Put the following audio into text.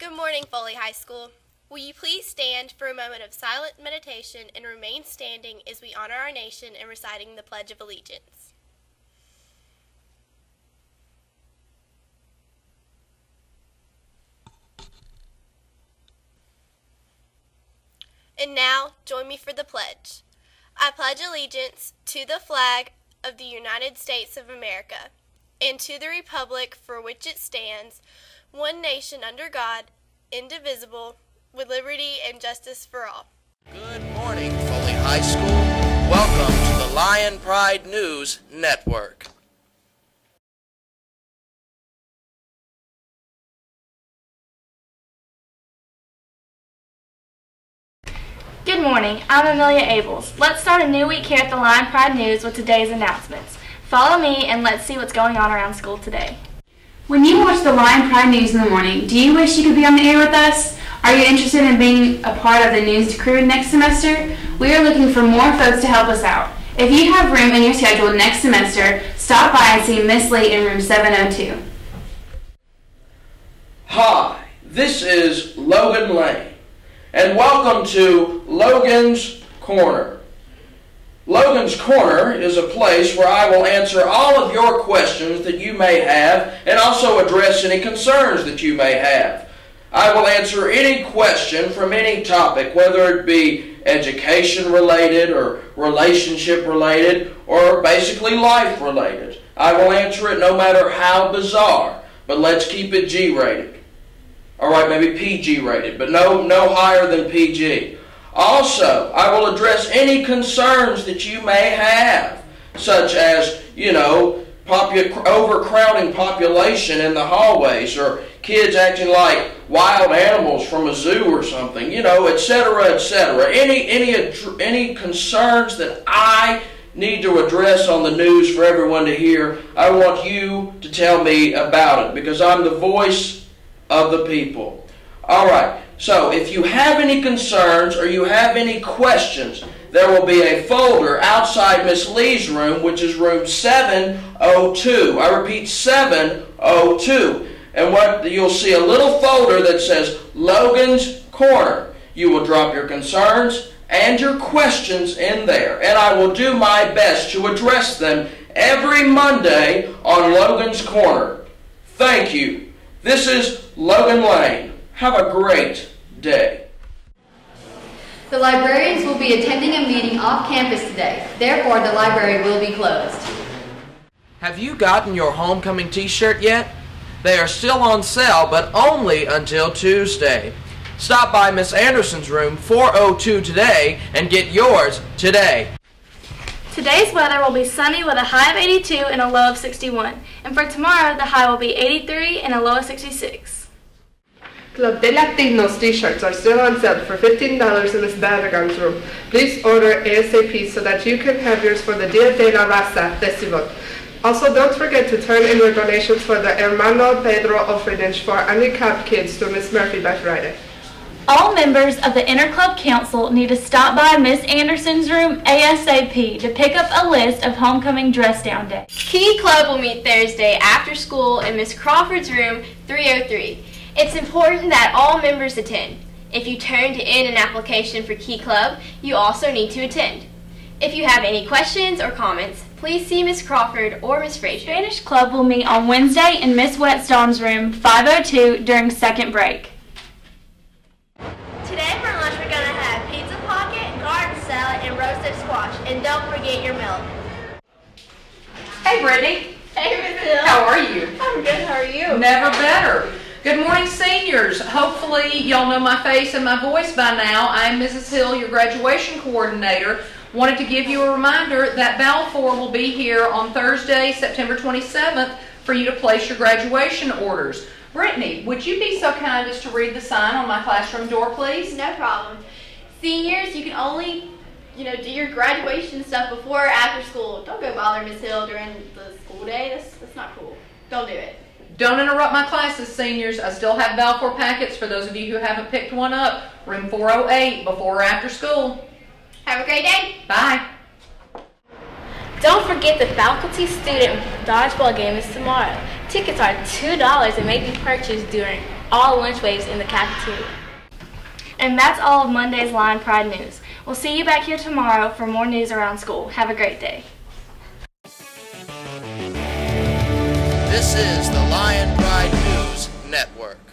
Good morning, Foley High School. Will you please stand for a moment of silent meditation and remain standing as we honor our nation in reciting the Pledge of Allegiance? And now, join me for the pledge. I pledge allegiance to the flag of the United States of America and to the republic for which it stands, one nation under God, indivisible, with liberty and justice for all. Good morning, Foley High School. Welcome to the Lion Pride News Network. Good morning, I'm Amelia Abels. Let's start a new week here at the Lion Pride News with today's announcements. Follow me and let's see what's going on around school today. When you watch the Lion Pride News in the morning, do you wish you could be on the air with us? Are you interested in being a part of the news crew next semester? We are looking for more folks to help us out. If you have room in your schedule next semester, stop by and see Miss Lee in room 702. Hi, this is Logan Lane, and welcome to Logan's Corner. Logan's Corner is a place where I will answer all of your questions that you may have and also address any concerns that you may have. I will answer any question from any topic, whether it be education related or relationship related or basically life related. I will answer it no matter how bizarre, but let's keep it G rated. All right, maybe PG rated, but no no higher than PG. Also, I will address any concerns that you may have, such as, you know, popu- overcrowding population in the hallways or kids acting like wild animals from a zoo or something, you know, etc., etc. Any any any concerns that I need to address on the news for everyone to hear, I want you to tell me about it because I'm the voice of the people. All right. So if you have any concerns or you have any questions, there will be a folder outside Miss Lee's room, which is room 702. I repeat, 702. And what you'll see a little folder that says Logan's Corner. You will drop your concerns and your questions in there, and I will do my best to address them every Monday on Logan's Corner. Thank you. This is Logan Lane. Have a great day. The librarians will be attending a meeting off campus today. Therefore, the library will be closed. Have you gotten your homecoming t-shirt yet? They are still on sale, but only until Tuesday. Stop by Miss Anderson's room 402 today and get yours today. Today's weather will be sunny with a high of 82 and a low of 61. And for tomorrow, the high will be 83 and a low of 66. Club de Latinos t-shirts are still on sale for $15 in the Spanagans room. Please order ASAP so that you can have yours for the Dia de la Raza festival. Also, don't forget to turn in your donations for the Hermano Pedro orphanage for handicapped kids to Miss Murphy by Friday. All members of the Interclub Council need to stop by Miss Anderson's room ASAP to pick up a list of homecoming dress down day. Key Club will meet Thursday after school in Miss Crawford's room 303. It's important that all members attend. If you turned in an application for Key Club, you also need to attend. If you have any questions or comments, please see Miss Crawford or Miss Frazier. Spanish Club will meet on Wednesday in Miss Whetstone's room 502 during second break. Today for lunch we're going to have pizza pocket, garden salad, and roasted squash. And don't forget your milk. Hey Brittany. Hey Matilda. How are you? I'm good, how are you? Never better. Good morning, seniors. Hopefully, y'all know my face and my voice by now. I'm Mrs. Hill, your graduation coordinator. Wanted to give you a reminder that Balfour will be here on Thursday, September 27th, for you to place your graduation orders. Brittany, would you be so kind as to read the sign on my classroom door, please? No problem. Seniors, you can only, you know, do your graduation stuff before or after school. Don't go bother Miss Hill during the school day. That's, that's not cool. Don't do it. Don't interrupt my classes, seniors. I still have Balfour packets for those of you who haven't picked one up. Room 408, before or after school. Have a great day. Bye. Don't forget the faculty student dodgeball game is tomorrow. Tickets are $2 and may be purchased during all lunch waves in the cafeteria. And that's all of Monday's Lion Pride News. We'll see you back here tomorrow for more news around school. Have a great day. This is the Lion Pride News Network.